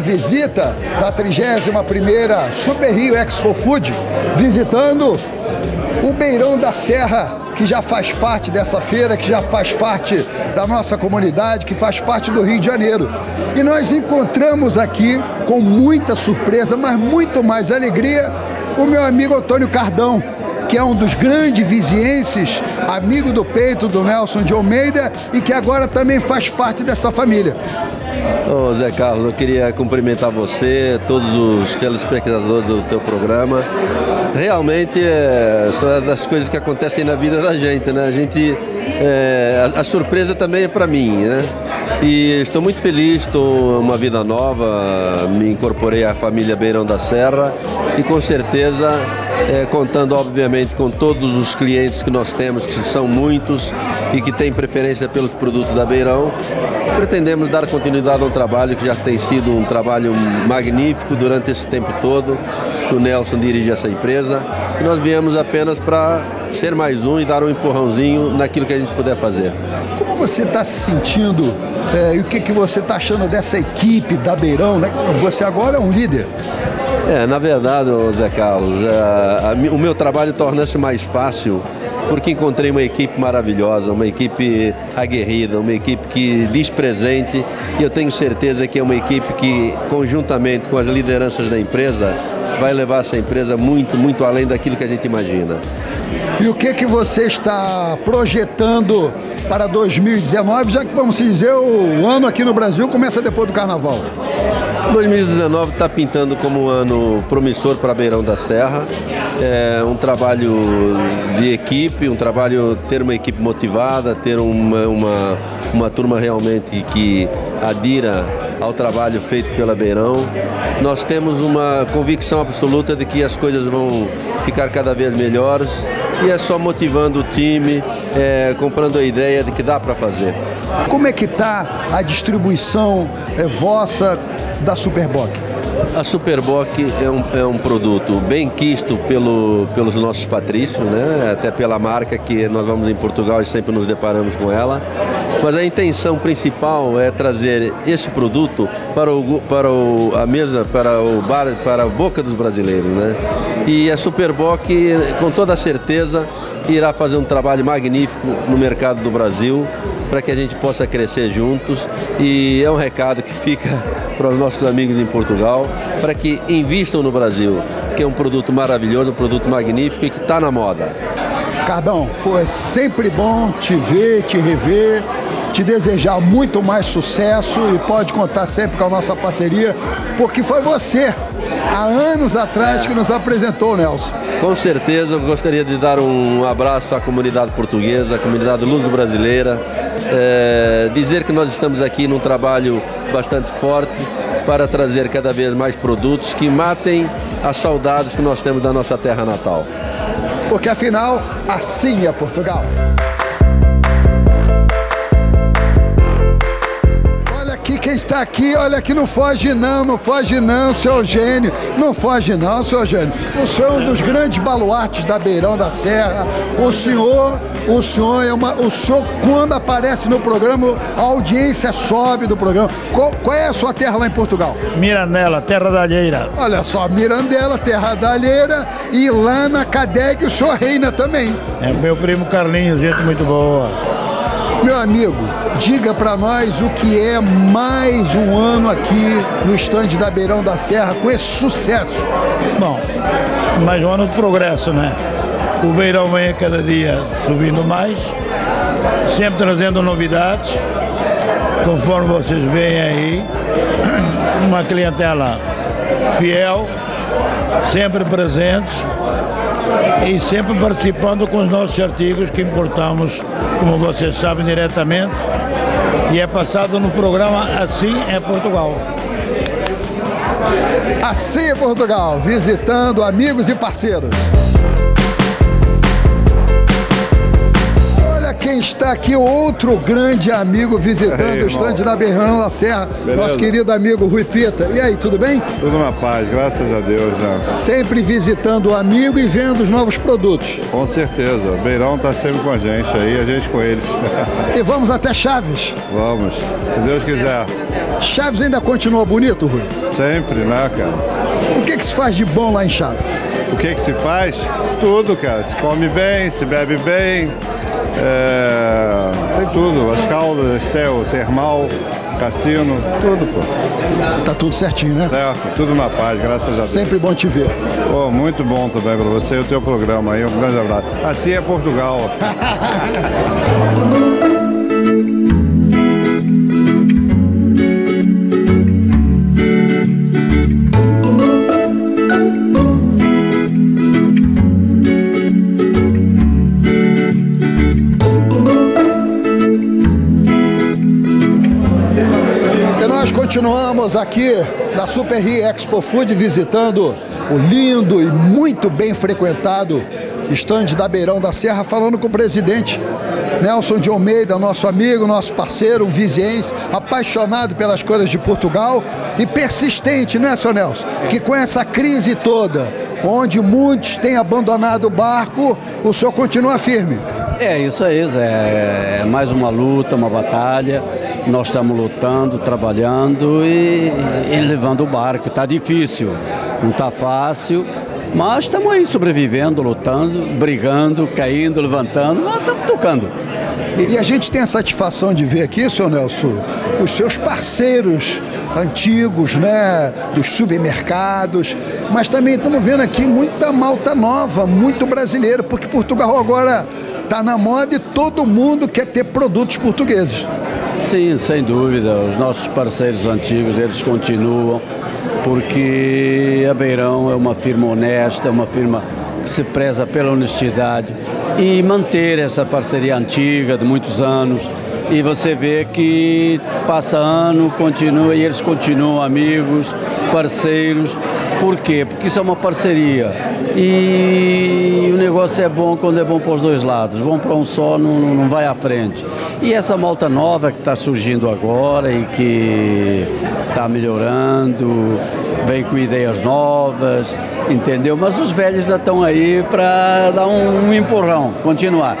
visita da 31ª Super Rio Expo Food, visitando o Beirão da Serra, que já faz parte dessa feira, que já faz parte da nossa comunidade, que faz parte do Rio de Janeiro. E nós encontramos aqui, com muita surpresa, mas muito mais alegria, o meu amigo Antônio Cardão, que é um dos grandes vizienses, amigo do peito do Nelson de Almeida e que agora também faz parte dessa família. Ô Zé Carlos, eu queria cumprimentar você, todos os telespectadores do teu programa. Realmente é só das coisas que acontecem na vida da gente, né? A gente. É, a, a surpresa também é para mim, né? E estou muito feliz, estou uma vida nova, me incorporei à família Beirão da Serra e com certeza é, contando obviamente com todos os clientes que nós temos, que são muitos e que têm preferência pelos produtos da Beirão. Pretendemos dar continuidade a um trabalho que já tem sido um trabalho magnífico durante esse tempo todo, que o Nelson dirige essa empresa. E nós viemos apenas para ser mais um e dar um empurrãozinho naquilo que a gente puder fazer. Você está se sentindo é, e o que, que você está achando dessa equipe da Beirão? Né? Você agora é um líder. É, na verdade, Zé Carlos, a, a, o meu trabalho torna-se mais fácil porque encontrei uma equipe maravilhosa, uma equipe aguerrida, uma equipe que diz presente e eu tenho certeza que é uma equipe que, conjuntamente com as lideranças da empresa, vai levar essa empresa muito, muito além daquilo que a gente imagina. E o que, que você está projetando para 2019, já que vamos dizer o ano aqui no Brasil começa depois do Carnaval? 2019 está pintando como um ano promissor para Beirão da Serra. É um trabalho de equipe, um trabalho ter uma equipe motivada, ter uma, uma, uma turma realmente que adira ao trabalho feito pela Beirão. Nós temos uma convicção absoluta de que as coisas vão ficar cada vez melhores e é só motivando o time, é, comprando a ideia de que dá para fazer. Como é que está a distribuição é, vossa da Superboc? A Superboc é um, é um produto bem quisto pelo, pelos nossos patrícios, né? até pela marca que nós vamos em Portugal e sempre nos deparamos com ela. Mas a intenção principal é trazer esse produto para, o, para o, a mesa, para o bar, para a boca dos brasileiros. Né? E a Superboc, com toda certeza, irá fazer um trabalho magnífico no mercado do Brasil para que a gente possa crescer juntos. E é um recado que fica para os nossos amigos em Portugal, para que invistam no Brasil, que é um produto maravilhoso, um produto magnífico e que está na moda. Cardão, foi sempre bom te ver, te rever, te desejar muito mais sucesso e pode contar sempre com a nossa parceria, porque foi você, há anos atrás, que nos apresentou, Nelson. Com certeza, eu gostaria de dar um abraço à comunidade portuguesa, à comunidade luso-brasileira, é, dizer que nós estamos aqui num trabalho bastante forte para trazer cada vez mais produtos que matem as saudades que nós temos da nossa terra natal. Porque afinal, assim é Portugal. Está aqui, olha que não foge não, não foge não, seu Eugênio, não foge não, seu Eugênio. O senhor é um dos grandes baluartes da Beirão da Serra. O senhor, o senhor é uma, o senhor quando aparece no programa, a audiência sobe do programa. Qual, qual é a sua terra lá em Portugal? Mirandela, terra da alheira. Olha só, Mirandela, terra da alheira e lá na Cadeg o senhor reina também. É meu primo Carlinhos, gente muito boa. Meu amigo, diga para nós o que é mais um ano aqui no estande da Beirão da Serra com esse sucesso. Bom, mais um ano de progresso, né? O Beirão vem a cada dia subindo mais, sempre trazendo novidades, conforme vocês veem aí, uma clientela fiel, sempre presente e sempre participando com os nossos artigos que importamos, como vocês sabem, diretamente. E é passado no programa Assim é Portugal. Assim é Portugal, visitando amigos e parceiros. Quem está aqui, outro grande amigo visitando aí, o estande da Berrão da Serra, Beleza? nosso querido amigo Rui Pita. E aí, tudo bem? Tudo na paz, graças a Deus. Né? Sempre visitando o amigo e vendo os novos produtos. Com certeza, o Beirão está sempre com a gente aí, a gente com eles. e vamos até Chaves? Vamos, se Deus quiser. Chaves ainda continua bonito, Rui? Sempre, né, cara? O que, que se faz de bom lá em Chaves? O que, que se faz? Tudo, cara. Se come bem, se bebe bem, é, tem tudo, as caldas, tel, termal, cassino, tudo, pô. Tá tudo certinho, né? Certo, tudo na paz, graças a Deus. Sempre bom te ver. Pô, muito bom também para você e o teu programa aí, um grande abraço. Assim é Portugal. Continuamos aqui na Super Rio Expo Food visitando o lindo e muito bem frequentado estande da Beirão da Serra, falando com o presidente Nelson de Almeida, nosso amigo, nosso parceiro, um viziense, apaixonado pelas coisas de Portugal e persistente, não é, seu Nelson? Que com essa crise toda, onde muitos têm abandonado o barco, o senhor continua firme. É isso aí, Zé. É mais uma luta, uma batalha. Nós estamos lutando, trabalhando e, e levando o barco. Está difícil, não está fácil, mas estamos aí sobrevivendo, lutando, brigando, caindo, levantando, mas estamos tocando. E a gente tem a satisfação de ver aqui, senhor Nelson, os seus parceiros antigos, né, dos supermercados, mas também estamos vendo aqui muita malta nova, muito brasileiro, porque Portugal agora está na moda e todo mundo quer ter produtos portugueses. Sim, sem dúvida. Os nossos parceiros antigos, eles continuam, porque a Beirão é uma firma honesta, é uma firma que se preza pela honestidade e manter essa parceria antiga de muitos anos. E você vê que passa ano, continua e eles continuam amigos, parceiros. Por quê? Porque isso é uma parceria. E o negócio é bom quando é bom para os dois lados. Bom para um só não, não vai à frente. E essa malta nova que está surgindo agora e que está melhorando, vem com ideias novas, entendeu? Mas os velhos já estão aí para dar um, um empurrão, continuar.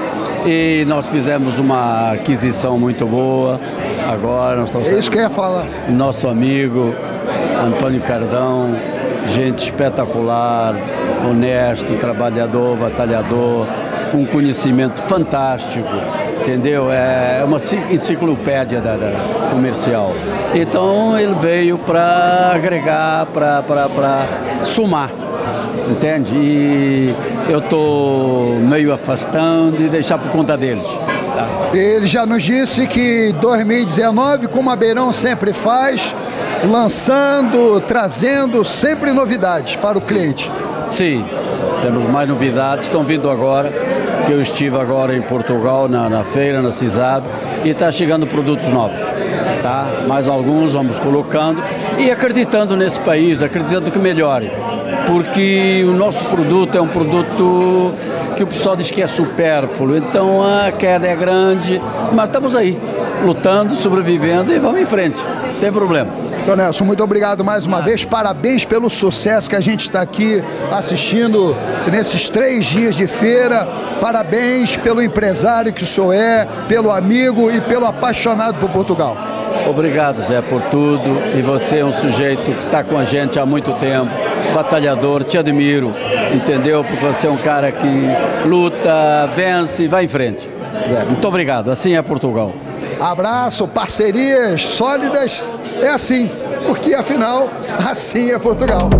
E nós fizemos uma aquisição muito boa. Agora nós estamos. É isso que eu ia falar. Nosso amigo Antônio Cardão, gente espetacular, honesto, trabalhador, batalhador, com um conhecimento fantástico entendeu? É uma enciclopédia da, da comercial. Então ele veio para agregar, para somar, entende? E eu estou meio afastando e deixar por conta deles. Tá? Ele já nos disse que 2019, como a Beirão sempre faz, lançando, trazendo sempre novidades para o cliente. Sim, temos mais novidades, estão vindo agora que eu estive agora em Portugal, na, na feira, na CISAB, e está chegando produtos novos. Tá? Mais alguns vamos colocando e acreditando nesse país, acreditando que melhore. Porque o nosso produto é um produto que o pessoal diz que é supérfluo, então a queda é grande, mas estamos aí, lutando, sobrevivendo e vamos em frente, não tem problema. Seu Nelson, muito obrigado mais uma vez. Parabéns pelo sucesso que a gente está aqui assistindo nesses três dias de feira. Parabéns pelo empresário que o senhor é, pelo amigo e pelo apaixonado por Portugal. Obrigado, Zé, por tudo. E você é um sujeito que está com a gente há muito tempo, batalhador, te admiro, entendeu? Porque você é um cara que luta, vence e vai em frente. Zé, muito obrigado. Assim é Portugal. Abraço, parcerias sólidas é assim, porque afinal, assim é Portugal.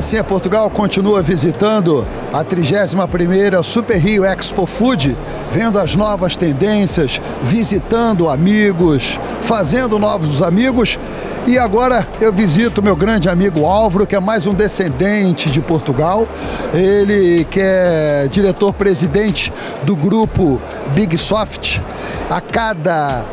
Assim é Portugal continua visitando a 31ª Super Rio Expo Food, vendo as novas tendências, visitando amigos, fazendo novos amigos E agora eu visito meu grande amigo Álvaro, que é mais um descendente de Portugal. Ele que é diretor-presidente do grupo Big Soft. A cada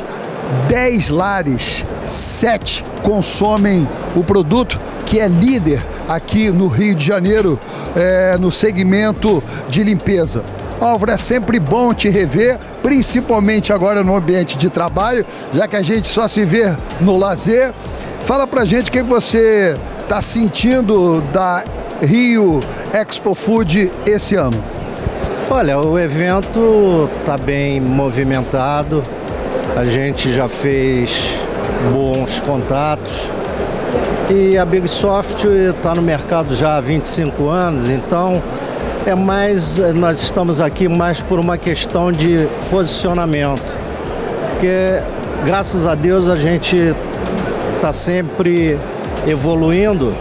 10 lares, 7 consomem o produto, que é líder aqui no Rio de Janeiro, é, no segmento de limpeza. Álvaro, é sempre bom te rever, principalmente agora no ambiente de trabalho, já que a gente só se vê no lazer. Fala pra gente o que você está sentindo da Rio Expo Food esse ano. Olha, o evento está bem movimentado, a gente já fez bons contatos e a Big Soft está no mercado já há 25 anos, então é mais, nós estamos aqui mais por uma questão de posicionamento, porque graças a Deus a gente está sempre evoluindo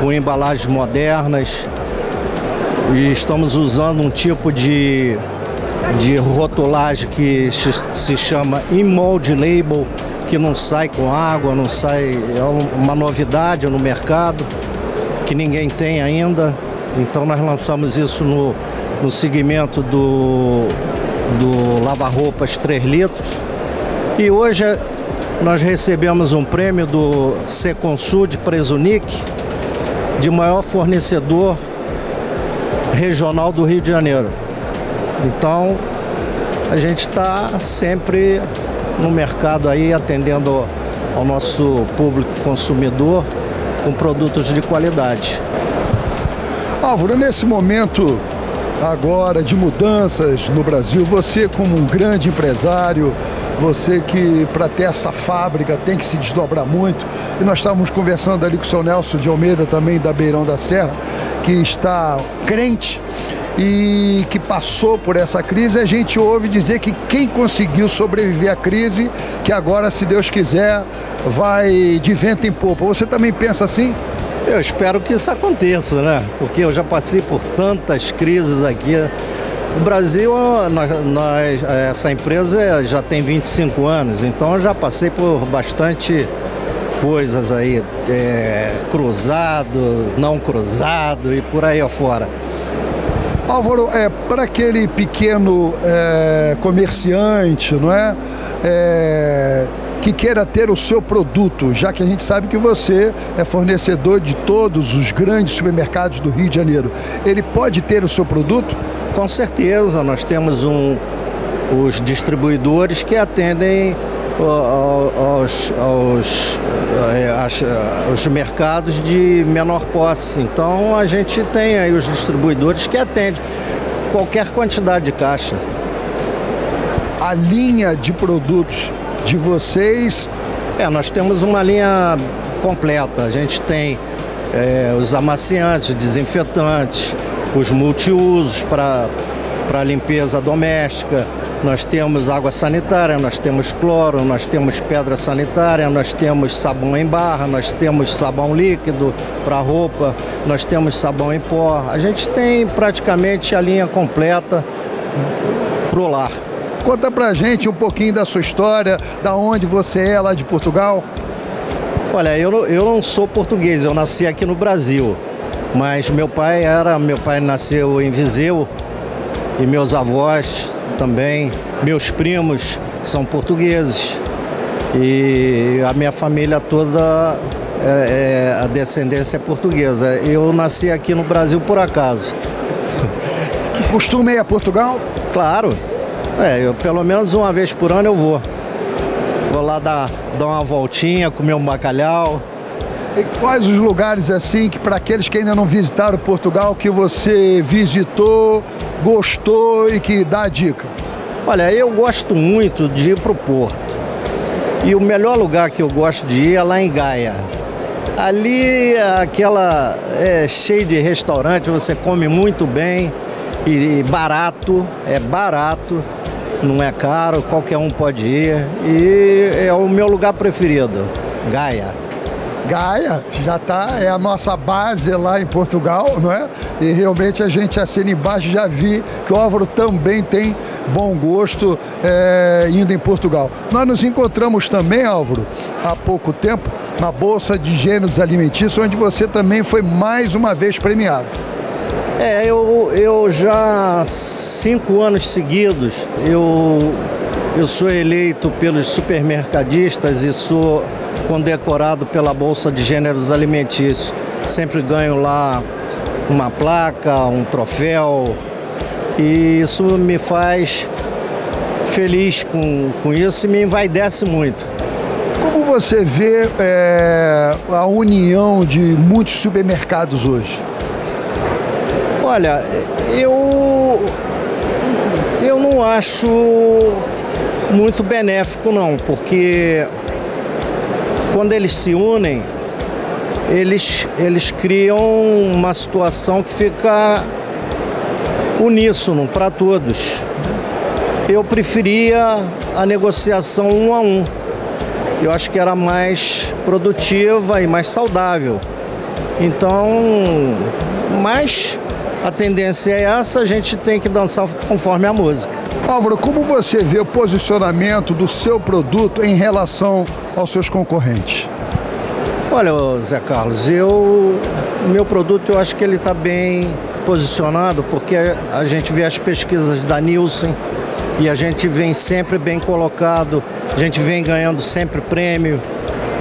com embalagens modernas e estamos usando um tipo de, de rotulagem que se chama in-mold label, que não sai com água, não sai, é uma novidade no mercado que ninguém tem ainda. Então nós lançamos isso no, no segmento do, do lava-roupas 3 litros. E hoje nós recebemos um prêmio do Seconsud Presunic de maior fornecedor regional do Rio de Janeiro. Então a gente está sempre no mercado aí atendendo ao nosso público consumidor com produtos de qualidade. Álvaro, nesse momento agora de mudanças no Brasil, você como um grande empresário, você que para ter essa fábrica tem que se desdobrar muito, e nós estávamos conversando ali com o seu Nelson de Almeida também da Beirão da Serra, que está crente e que passou por essa crise, a gente ouve dizer que quem conseguiu sobreviver à crise, que agora, se Deus quiser, vai de vento em popa. Você também pensa assim? Eu espero que isso aconteça, né? Porque eu já passei por tantas crises aqui. O Brasil, nós, nós, essa empresa já tem 25 anos, então eu já passei por bastante coisas aí, é, cruzado, não cruzado e por aí afora. Álvaro, é, para aquele pequeno é, comerciante, não é? é que queira ter o seu produto, já que a gente sabe que você é fornecedor de todos os grandes supermercados do Rio de Janeiro, ele pode ter o seu produto? Com certeza, nós temos um, os distribuidores que atendem aos, aos, eh, aos, mercados de menor posse. Então a gente tem aí os distribuidores que atendem qualquer quantidade de caixa. A linha de produtos de vocês? É, nós temos uma linha completa. A gente tem é, os amaciantes, desinfetantes, os multiusos para limpeza doméstica. Nós temos água sanitária, nós temos cloro, nós temos pedra sanitária, nós temos sabão em barra, nós temos sabão líquido para roupa, nós temos sabão em pó. A gente tem praticamente a linha completa pro lar. Conta pra gente um pouquinho da sua história, da onde você é lá de Portugal. Olha, eu, eu não sou português, eu nasci aqui no Brasil. Mas meu pai era, meu pai nasceu em Viseu e meus avós também, meus primos são portugueses. E a minha família toda é, é, a descendência é portuguesa. Eu nasci aqui no Brasil por acaso. Que costume ir a Portugal? Claro. É, eu, pelo menos uma vez por ano eu vou. Vou lá dar, dar uma voltinha, comer um bacalhau. E quais os lugares assim que para aqueles que ainda não visitaram Portugal que você visitou, gostou e que dá a dica? Olha, eu gosto muito de ir para o Porto. E o melhor lugar que eu gosto de ir é lá em Gaia. Ali aquela é cheio de restaurante, você come muito bem e barato, é barato não é caro, qualquer um pode ir. E é o meu lugar preferido, Gaia. Gaia já tá, é a nossa base lá em Portugal, não é? E realmente a gente assina embaixo, já vi que o Álvaro também tem bom gosto é, indo em Portugal. Nós nos encontramos também, Álvaro, há pouco tempo, na Bolsa de Gêneros Alimentícios, onde você também foi mais uma vez premiado. É, eu, eu já cinco anos seguidos eu, eu sou eleito pelos supermercadistas e sou condecorado pela Bolsa de Gêneros Alimentícios. Sempre ganho lá uma placa, um troféu e isso me faz feliz com, com isso e me envaidece muito. Como você vê é, a união de muitos supermercados hoje? Olha, eu eu não acho muito benéfico não, porque quando eles se unem, eles eles criam uma situação que fica uníssono para todos. Eu preferia a negociação um a um. Eu acho que era mais produtiva e mais saudável. Então, mas a tendência é essa, a gente tem que dançar conforme a música. Álvaro, como você vê o posicionamento do seu produto em relação aos seus concorrentes? Olha, Zé Carlos, eu meu produto eu acho que ele está bem posicionado porque a gente vê as pesquisas da Nielsen e a gente vem sempre bem colocado, a gente vem ganhando sempre prêmio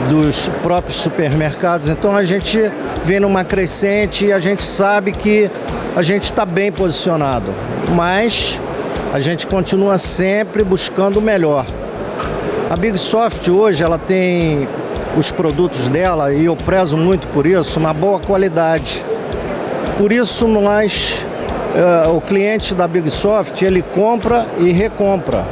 dos próprios supermercados. Então a gente vem numa crescente e a gente sabe que a gente está bem posicionado, mas a gente continua sempre buscando o melhor. A Big Soft hoje ela tem os produtos dela e eu prezo muito por isso, uma boa qualidade. Por isso nós, uh, o cliente da Big Soft, ele compra e recompra.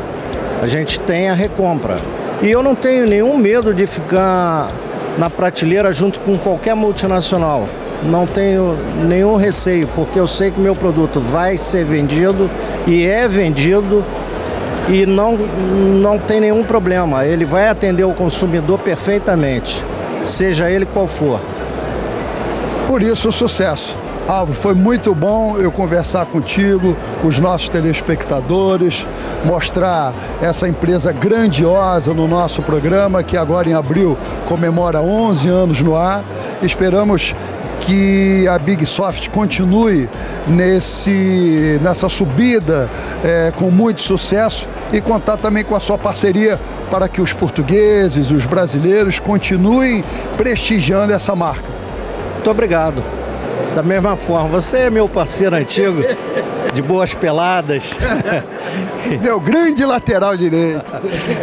A gente tem a recompra. E eu não tenho nenhum medo de ficar na prateleira junto com qualquer multinacional não tenho nenhum receio, porque eu sei que meu produto vai ser vendido e é vendido e não, não tem nenhum problema. Ele vai atender o consumidor perfeitamente, seja ele qual for. Por isso, o sucesso. Álvaro, foi muito bom eu conversar contigo, com os nossos telespectadores, mostrar essa empresa grandiosa no nosso programa, que agora em abril comemora 11 anos no ar. Esperamos que a Big Soft continue nesse, nessa subida é, com muito sucesso e contar também com a sua parceria para que os portugueses, os brasileiros continuem prestigiando essa marca. Muito obrigado. Da mesma forma, você é meu parceiro antigo, de boas peladas. meu grande lateral direito.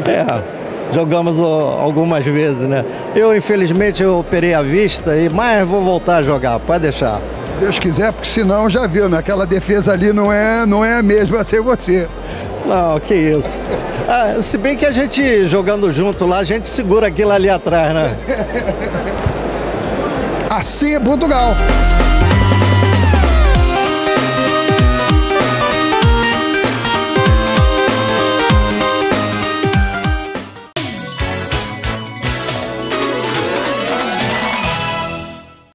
É jogamos algumas vezes, né? Eu, infelizmente, eu operei a vista, e mas vou voltar a jogar, pode deixar. Deus quiser, porque senão já viu, né? Aquela defesa ali não é, não é a mesma a ser você. Não, que isso. Ah, se bem que a gente jogando junto lá, a gente segura aquilo ali atrás, né? assim é Portugal.